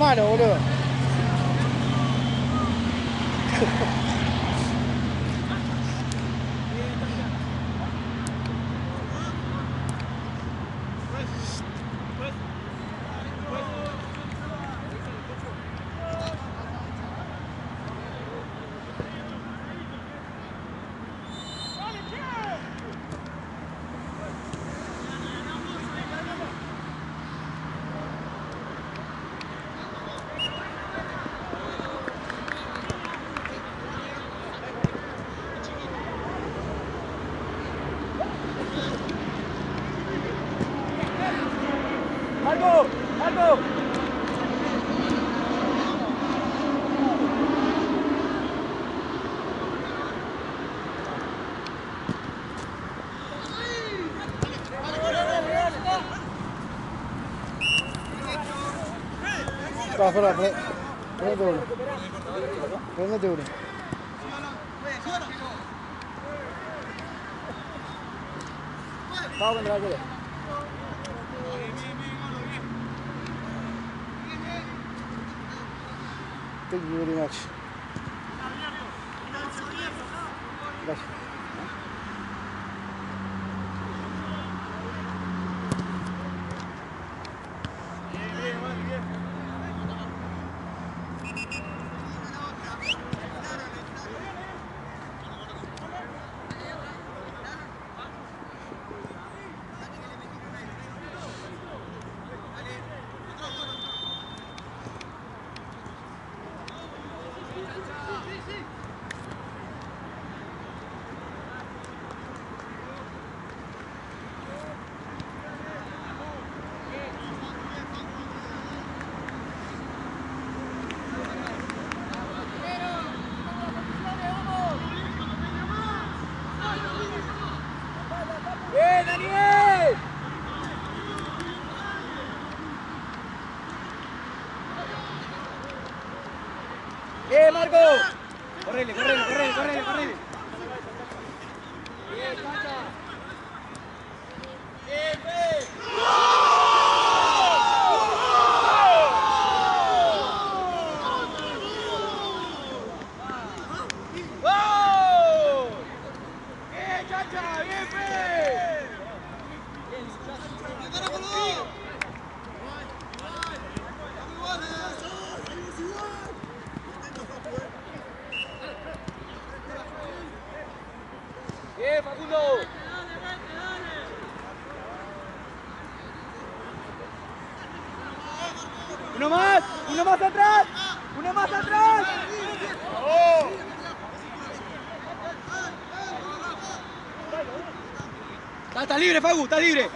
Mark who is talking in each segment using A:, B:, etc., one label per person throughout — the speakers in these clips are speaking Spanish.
A: 卖的，我这 fuera, fuera, fuera. Prendete uno. Prendete uno. Pau vendrá a querer. Thank you very much. correle, correle, correle, correle! ¡Está libre.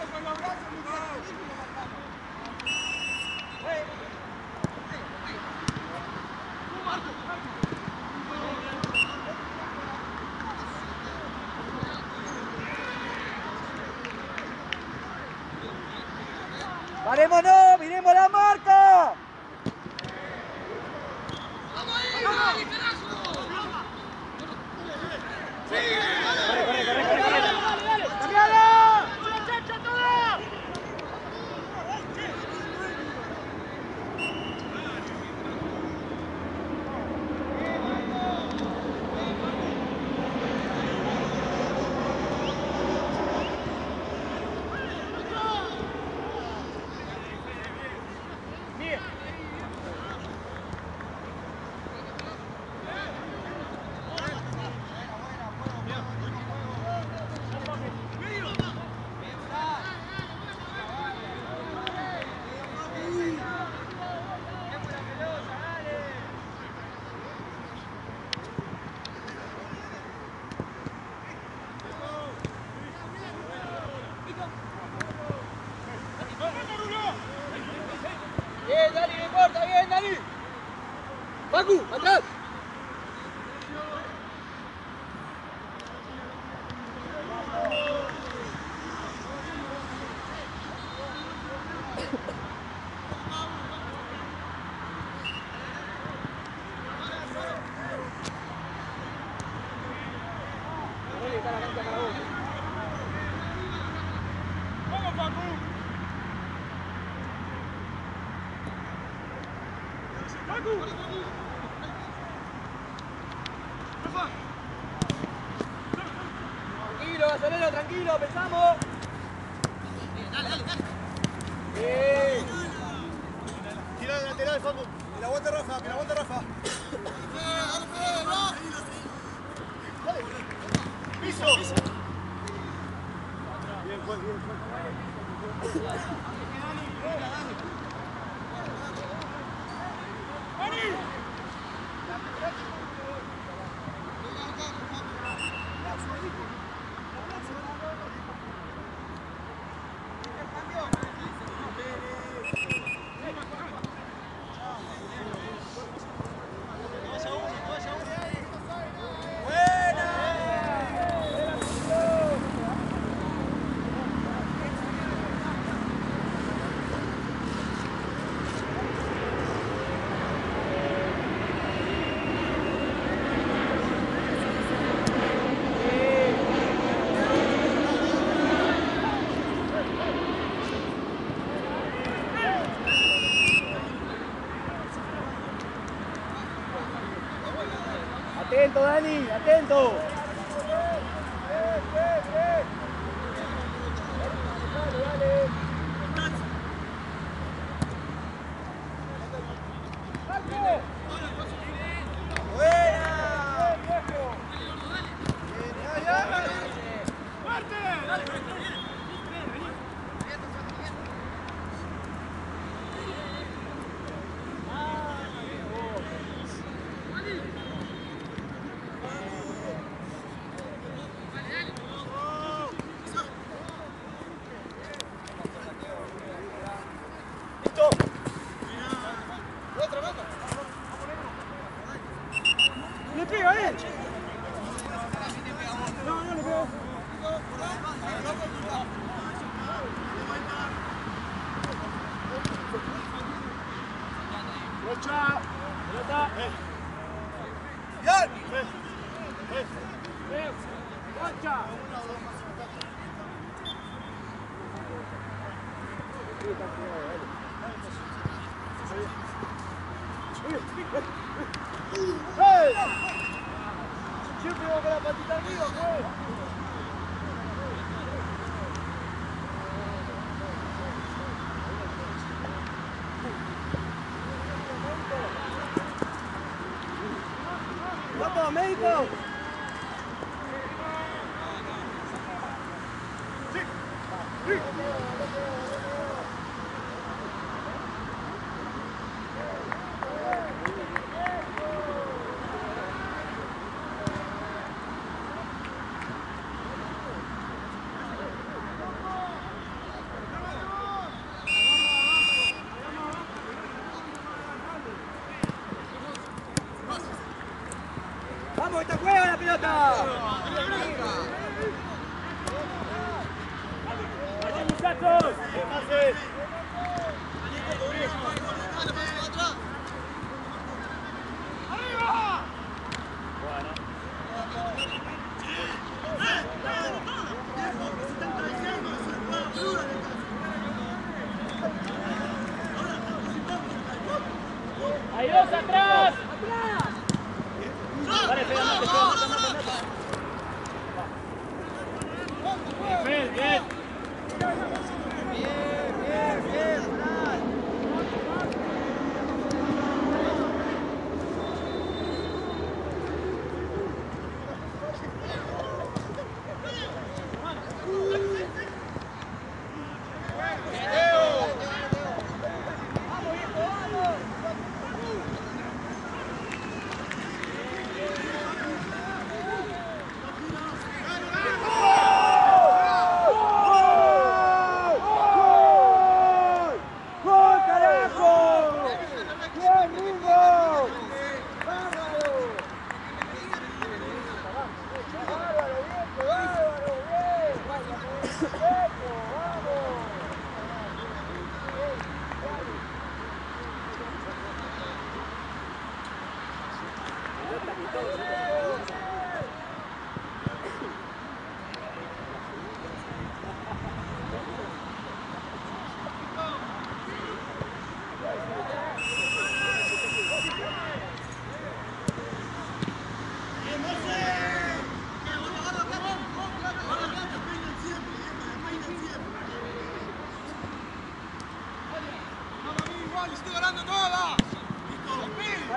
A: Ready! atento. Rodrigo, aí! Não, não, liberou. Tchau! Hey! Hey! Hey! Hey! Tchau! Hey! Siempre va que la patita arriba, ¡Vamos,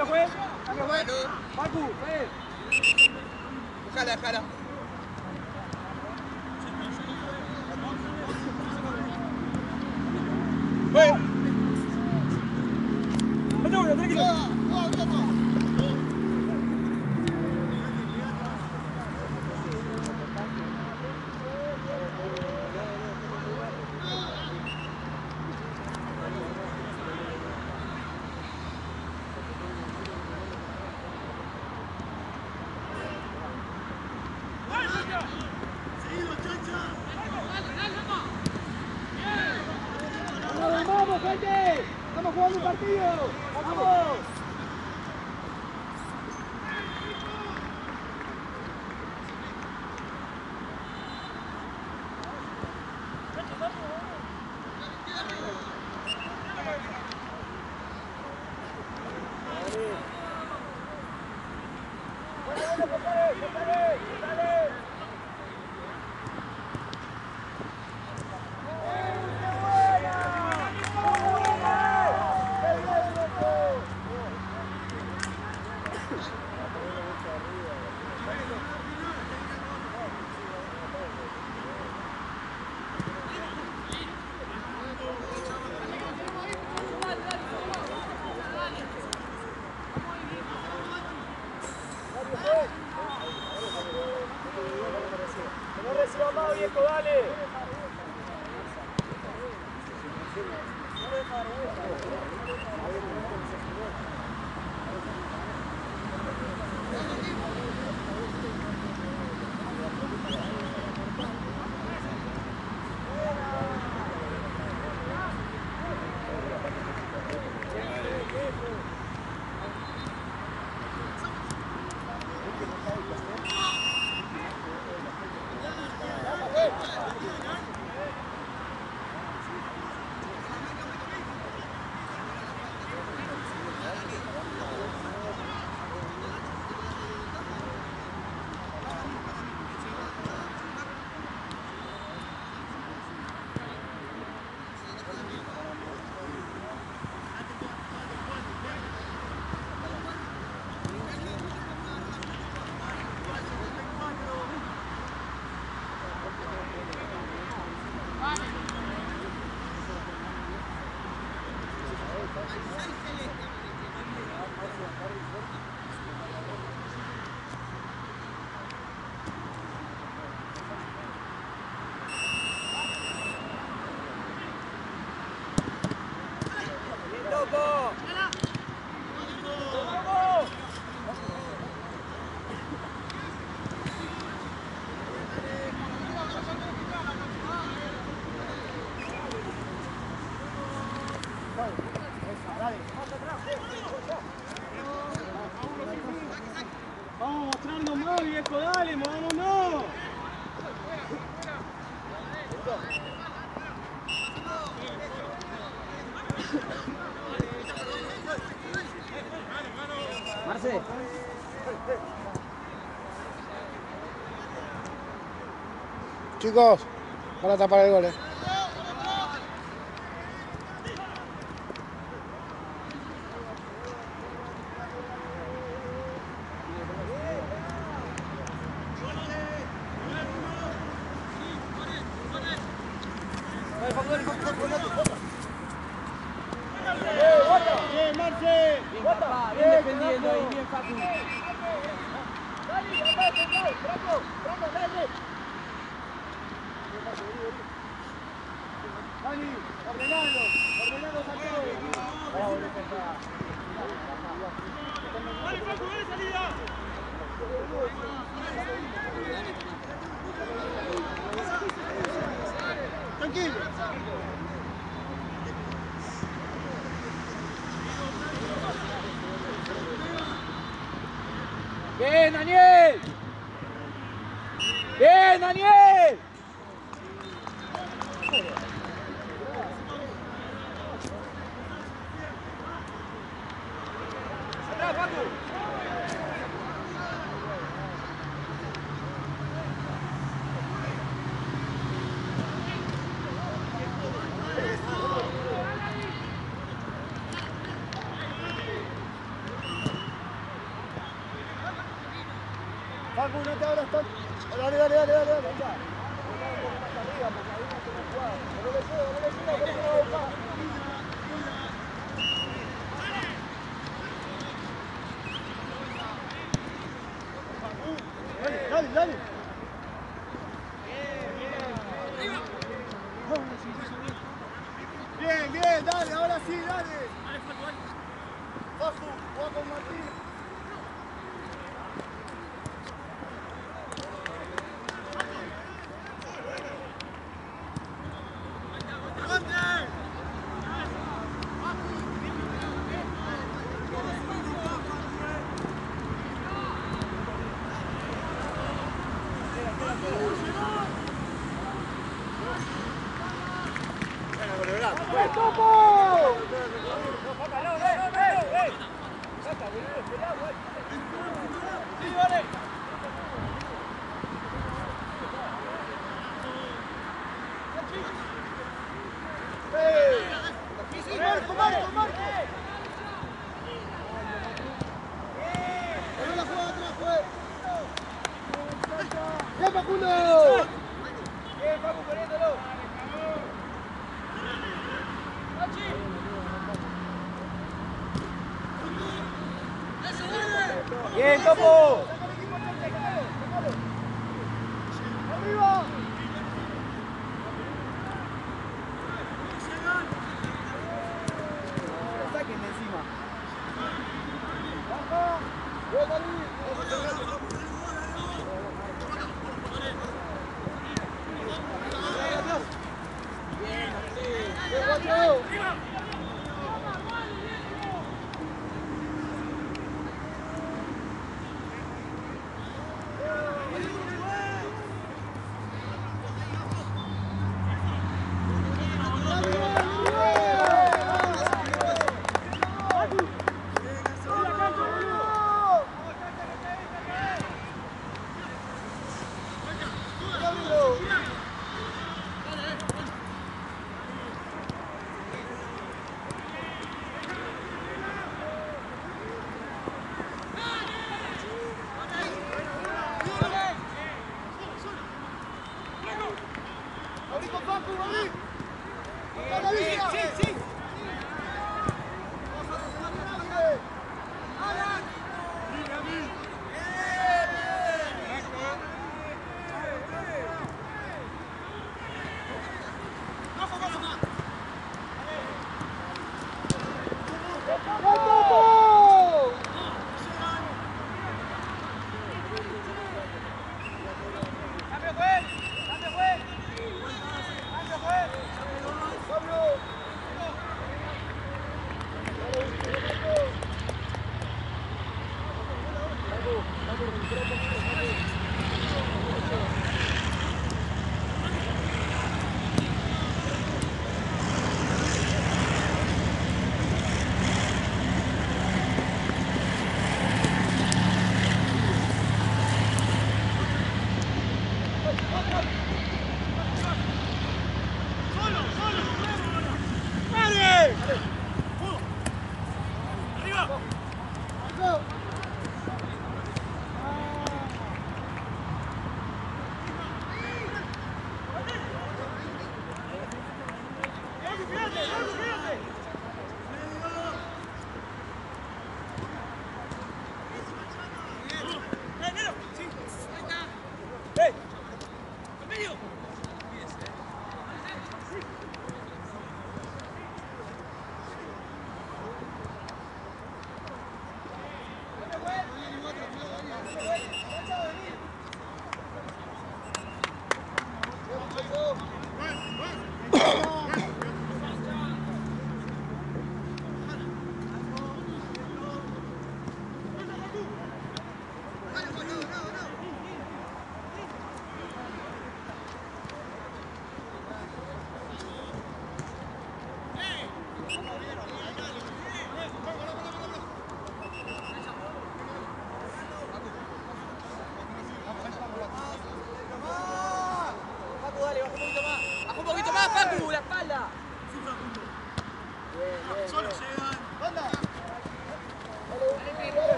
A: Bagus, baik. Bukalah, bukalah. más viejo, dale. viejo, dale, no. Marce. Chicos, para tapar el gol, eh. Facu, no te Dale, dale, dale, dale. dale.
B: 干部。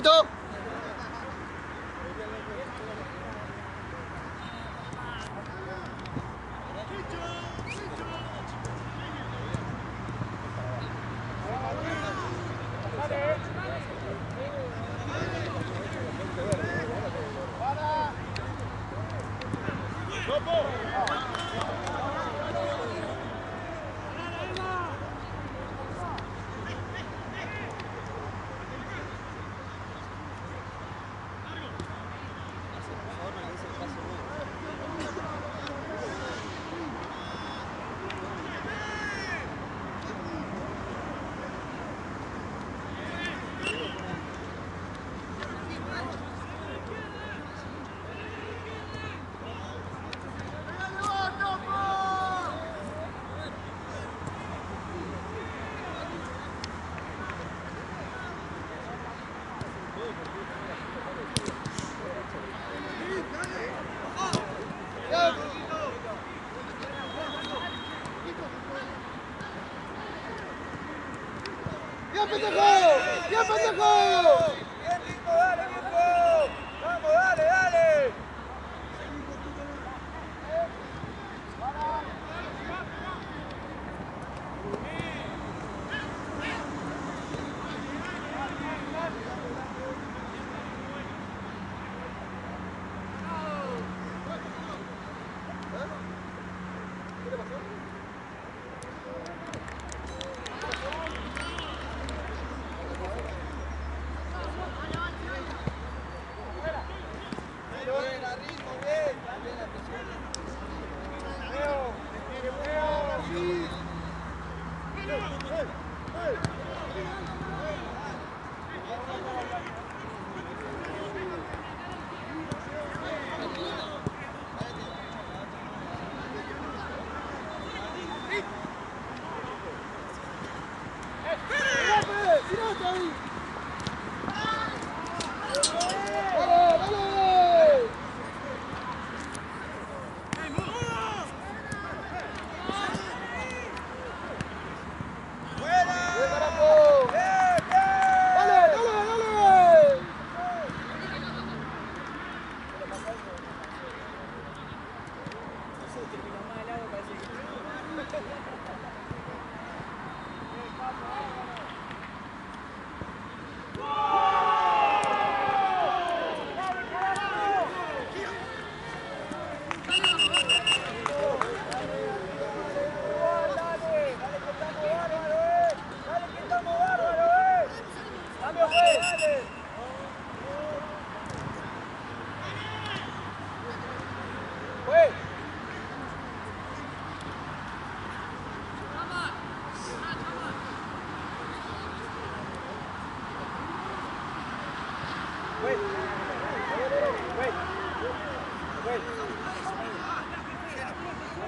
B: りと Pentarrão! E a
A: Pentarrão!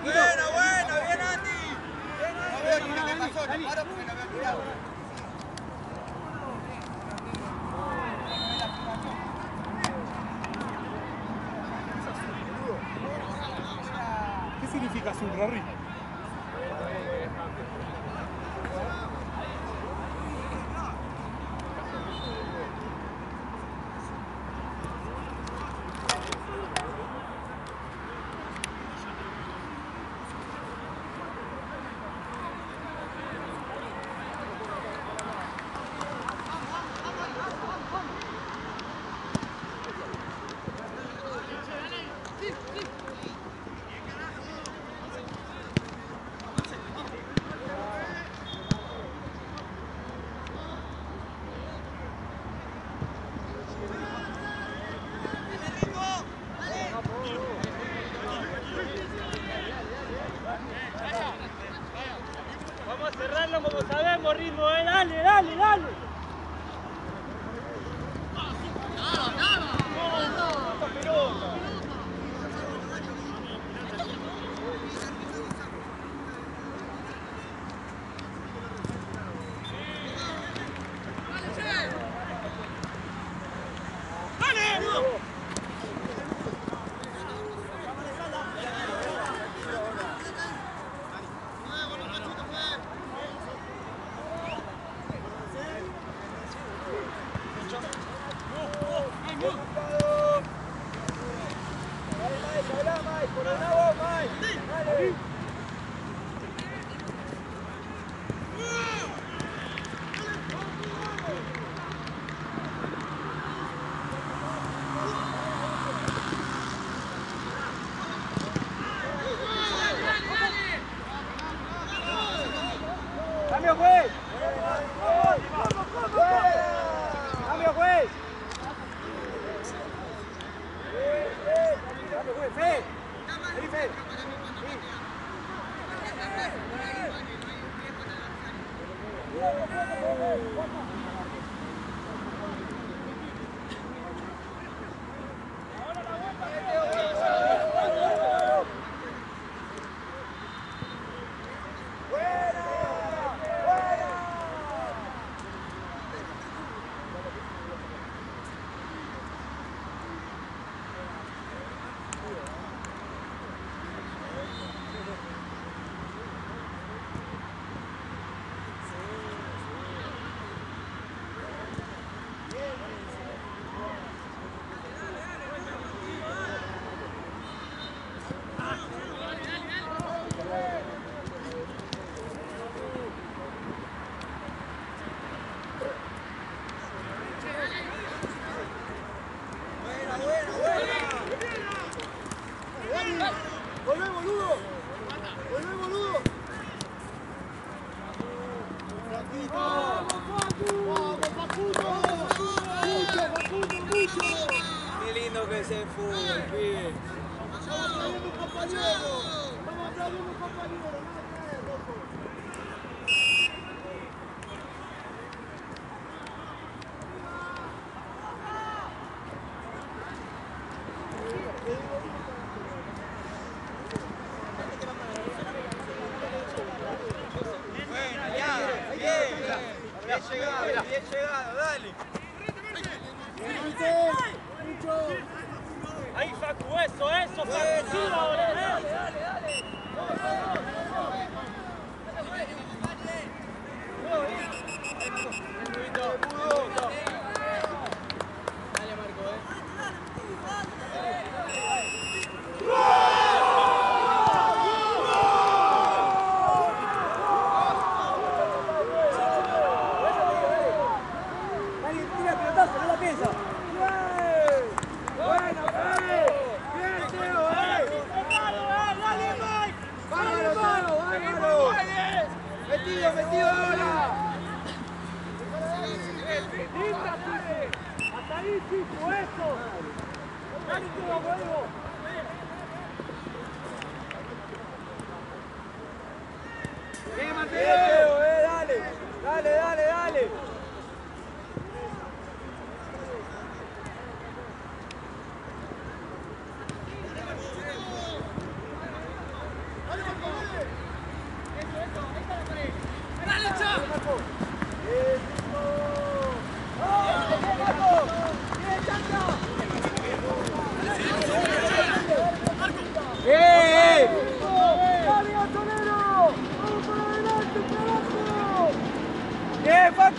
A: Bueno, bueno, bien
B: Andy. No veo ni pasó, te paro
A: porque no veo tirado. ¿Qué significa su rarrito? Yeah.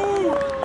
A: Uh!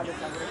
A: Alexandre.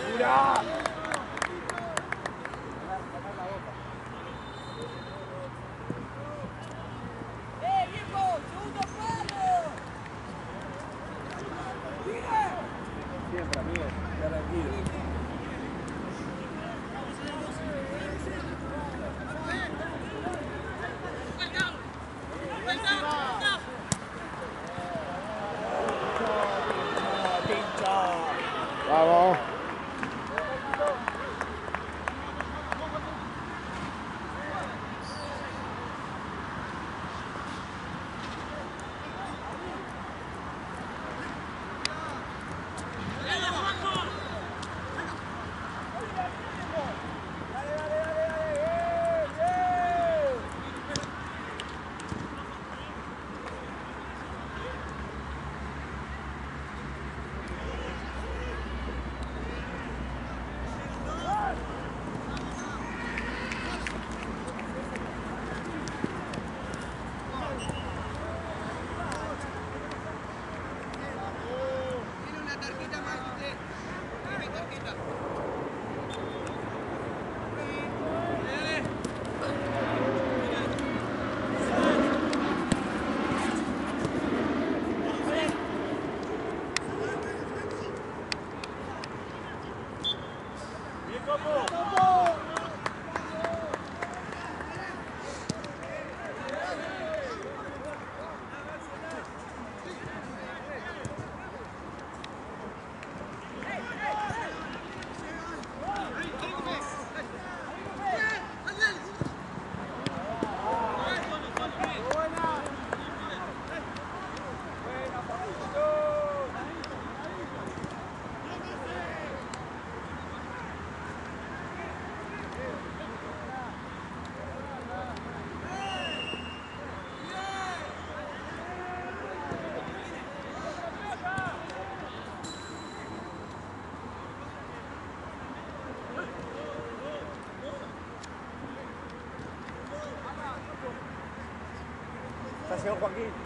A: 钱还给你。